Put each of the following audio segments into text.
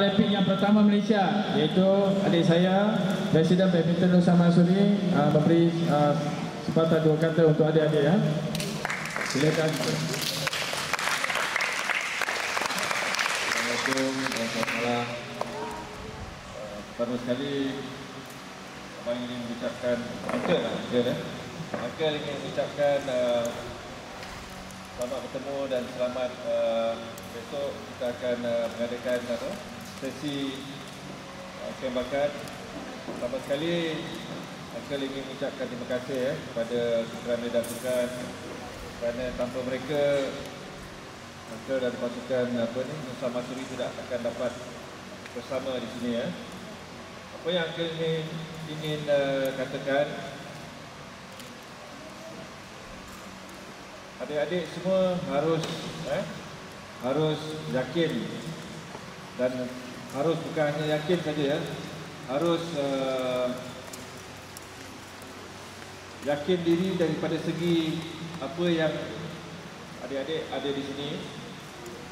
Olimpik yang pertama Malaysia iaitu adik saya Presiden Badminton Nusa Mansuri uh, memberi uh, sepatah dua kata untuk adik-adik ya. Silakan. Assalamualaikum warahmatullahi Pertama sekali Abang ingin mengucapkan Uncle lah eh Uncle ingin mengucapkan uh, Selamat bertemu dan selamat uh, Besok kita akan uh, mengadakan apa, Sesi uh, Camp Bakat. Pertama sekali. Uncle ingin mengucapkan terima kasih eh, Kepada Sukan Medan Sukan Kerana tanpa mereka maka dan pasukan apa ni Nusa Masuri tidak akan dapat bersama di sini ya. Apa yang Uncle ingin, ingin uh, katakan? Adik-adik semua harus eh, harus yakin dan harus bukan hanya yakin saja ya, harus uh, yakin diri daripada segi apa yang adik-adik ada di sini.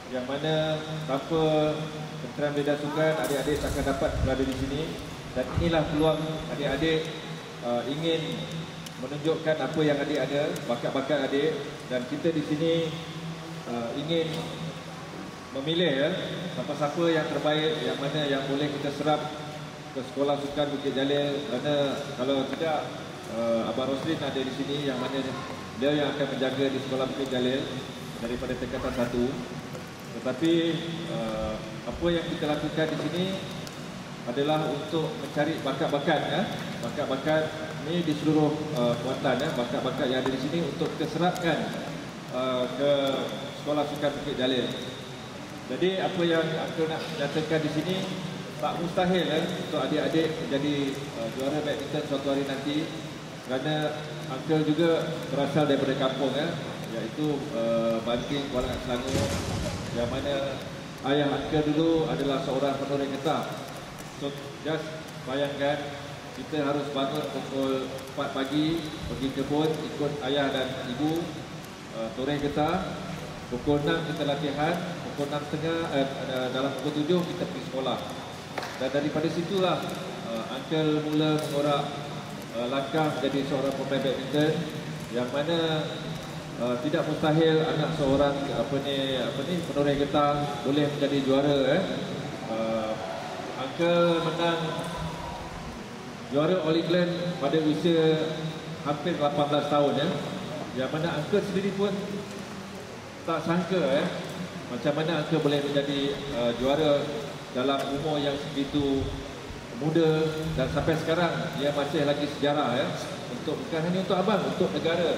Yang mana tanpa Kementerian Beda Sukan adik-adik takkan dapat berada di sini. Dan inilah peluang adik-adik uh, ingin menunjukkan apa yang adik ada bakat-bakat adik. Dan kita di sini uh, ingin memilih ya. Siapa-siapa yang terbaik yang mana yang boleh kita serap ke sekolah sukan Bukit Jalil. Kerana kalau tidak uh, Abang Roslin ada di sini yang mana dia yang akan menjaga di sekolah Bukit Jalil daripada tingkatan satu. Tetapi uh, apa yang kita lakukan di sini adalah untuk mencari bakat-bakat ya. Bakat-bakat ni di seluruh uh, Kuantan ya. Bakat-bakat yang ada di sini untuk kita serapkan uh, ke sekolah sukan Bukit Jalil jadi apa yang aku nak nyatakan di sini tak mustahil ya untuk adik-adik menjadi uh, juara badminton suatu hari nanti. Kerana Uncle juga berasal daripada kampung ya iaitu uh, Banting Kuala Selangor yang mana ayah Uncle dulu adalah seorang penoreh getah so just bayangkan kita harus bangun pukul 4 pagi pergi kebun ikut ayah dan ibu uh, toreh getah. Pukul 6 kita latihan pukul 6.30 eh, dalam pukul 7 kita pergi sekolah dan daripada situlah uh, Uncle mula mengorak uh, langkah menjadi seorang pemain badminton yang mana uh, tidak mustahil anak seorang apa ni apa ni penoreh getah boleh menjadi juara eh. Uh, Uncle menang juara All England pada usia hampir 18 tahun ya. Yang mana Uncle sendiri pun tak sangka eh macam mana Uncle boleh menjadi uh, juara dalam umur yang segitu muda dan sampai sekarang dia masih lagi sejarah ya? Untuk bukan hanya untuk abang untuk negara.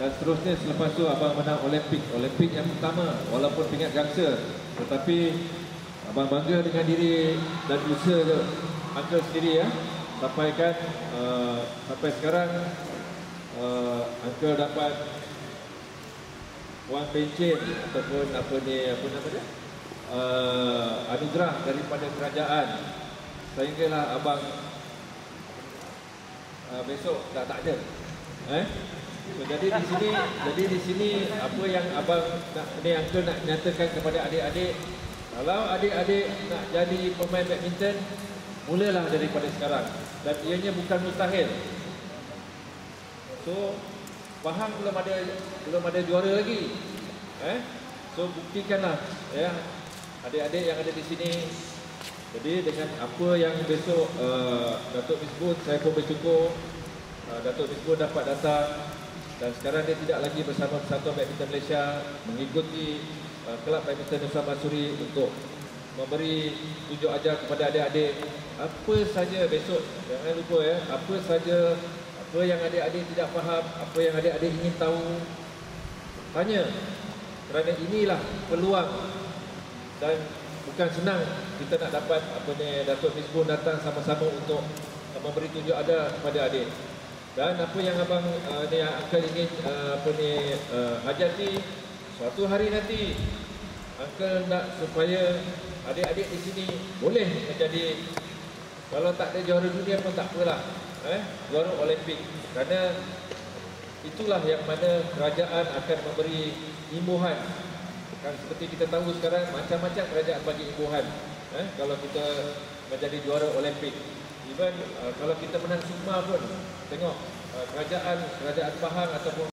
Dan seterusnya selepas tu abang menang Olimpik. Olimpik yang pertama walaupun tingkat gangsa tetapi abang bangga dengan diri dan usaha Uncle sendiri ya? Sampai kan uh, sampai sekarang uh, Uncle dapat Wan Pencin ataupun apa ni apa nama dia? Uh, anugerah daripada kerajaan. Sehinggalah abang uh, besok dah tak ada. Eh? So, jadi di sini jadi di sini apa yang abang nak ni uncle nak nyatakan kepada adik-adik kalau adik-adik nak jadi pemain badminton mulalah daripada sekarang. Dan ianya bukan mustahil. So Pahang belum ada belum ada juara lagi? Eh? So buktikanlah ya. Adik-adik yang ada di sini. Jadi dengan apa yang besok uh, Datuk Misbun saya pun bersyukur uh, Datuk Misbun dapat datang. Dan sekarang dia tidak lagi bersama Persatuan Badminton Malaysia mengikuti uh, kelab badminton Nusa Mansuri untuk memberi tunjuk ajar kepada adik-adik apa saja besok jangan lupa ya apa saja apa yang adik-adik tidak faham apa yang adik-adik ingin tahu? Tanya. Kerana inilah peluang. Dan bukan senang kita nak dapat apa ni Datuk Misbun datang sama-sama untuk uh, memberi tunjuk ada kepada adik. Dan apa yang abang uh, ni akan ingin uh, apa ni uh, hajati suatu hari nanti Uncle nak supaya adik-adik di sini boleh menjadi kalau tak ada juara dunia pun tak apalah eh juara olimpik kerana itulah yang mana kerajaan akan memberi imbuhan Kan seperti kita tahu sekarang macam-macam kerajaan bagi imbuhan. eh, kalau kita menjadi juara Olimpik. Even uh, kalau kita menang Sigma pun, tengok uh, kerajaan, kerajaan Pahang ataupun